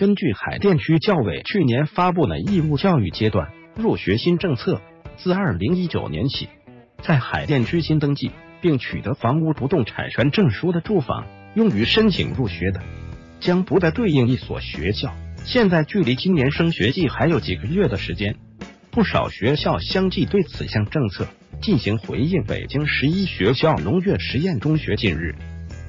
根据海淀区教委去年发布的义务教育阶段入学新政策，自二零一九年起，在海淀区新登记并取得房屋不动产权证书的住房，用于申请入学的，将不再对应一所学校。现在距离今年升学季还有几个月的时间，不少学校相继对此项政策进行回应。北京十一学校龙跃实验中学近日，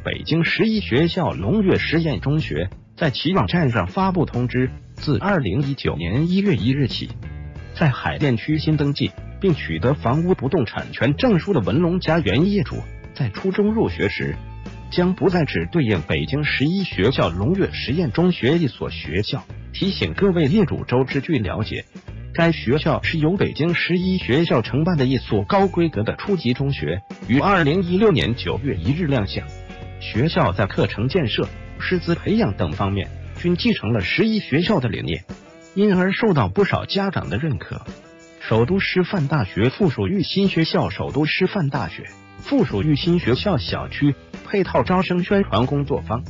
北京十一学校龙跃实验中学。在其网站上发布通知，自二零一九年一月一日起，在海淀区新登记并取得房屋不动产权证书的文龙家园业主，在初中入学时，将不再只对应北京十一学校龙跃实验中学一所学校。提醒各位业主周知，据了解，该学校是由北京十一学校承办的一所高规格的初级中学，于二零一六年九月一日亮相。学校在课程建设。师资培养等方面均继承了十一学校的理念，因而受到不少家长的认可。首都师范大学附属育新学校首都师范大学附属育新学校小区配套招生宣传工作方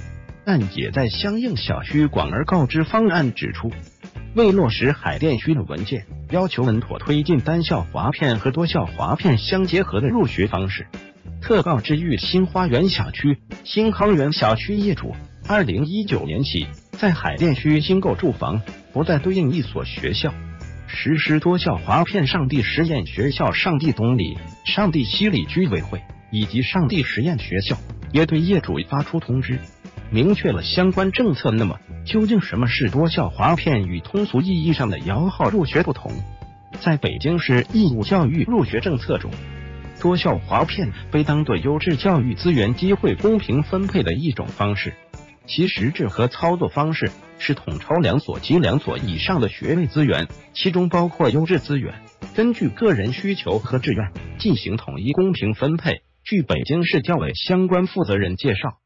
案也在相应小区广而告之方案指出，为落实海淀区的文件要求，稳妥推进单校划片和多校划片相结合的入学方式，特告知育新花园小区、新康园小区业主。二零一九年起，在海淀区新购住房不再对应一所学校，实施多校划片。上地实验学校上地东里、上地西里居委会以及上地实验学校也对业主发出通知，明确了相关政策。那么，究竟什么是多校划片？与通俗意义上的摇号入学不同，在北京市义务教育入学政策中，多校划片被当作优质教育资源机会公平分配的一种方式。其实质和操作方式是统筹两所及两所以上的学位资源，其中包括优质资源，根据个人需求和志愿进行统一公平分配。据北京市教委相关负责人介绍，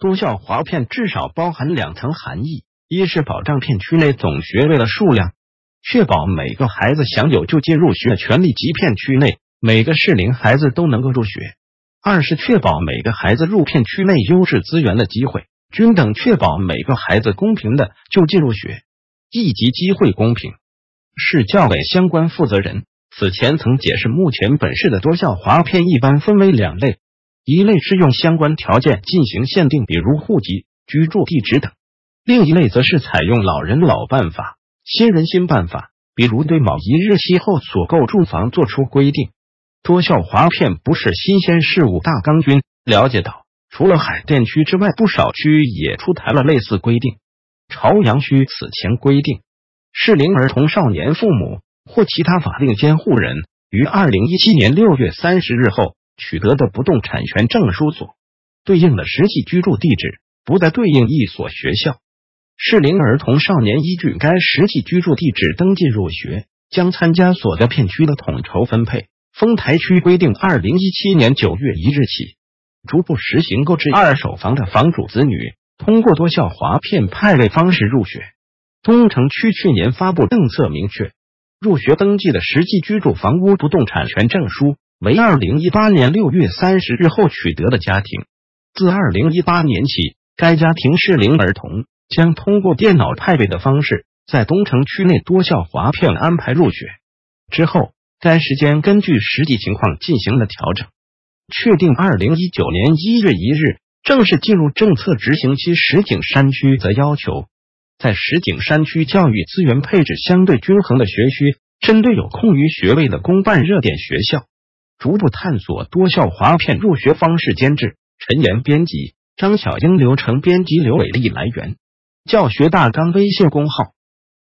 多校划片至少包含两层含义：一是保障片区内总学位的数量，确保每个孩子享有就近入学的权利及片区内每个适龄孩子都能够入学；二是确保每个孩子入片区内优质资源的机会。均等，确保每个孩子公平的就近入学，一级机会公平。市教委相关负责人此前曾解释，目前本市的多校划片一般分为两类，一类是用相关条件进行限定，比如户籍、居住地址等；另一类则是采用老人老办法、新人新办法，比如对某一日期后所购住房作出规定。多校划片不是新鲜事物。大刚军了解到。除了海淀区之外，不少区也出台了类似规定。朝阳区此前规定，适龄儿童少年父母或其他法定监护人于二零一七年六月三十日后取得的不动产权证书所对应的实际居住地址，不再对应一所学校。适龄儿童少年依据该实际居住地址登记入学，将参加所在片区的统筹分配。丰台区规定，二零一七年九月一日起。逐步实行购置二手房的房主子女通过多校划片派位方式入学。东城区去年发布政策，明确入学登记的实际居住房屋不动产权证书为二零一八年六月三十日后取得的家庭。自二零一八年起，该家庭适龄儿童将通过电脑派位的方式在东城区内多校划片安排入学。之后，该时间根据实际情况进行了调整。确定二零一九年一月一日正式进入政策执行期，石景山区则要求在石景山区教育资源配置相对均衡的学区，针对有空余学位的公办热点学校，逐步探索多校划片入学方式。监制：陈岩，编辑：张小英，流程编辑：刘伟丽。来源：教学大纲微信公号。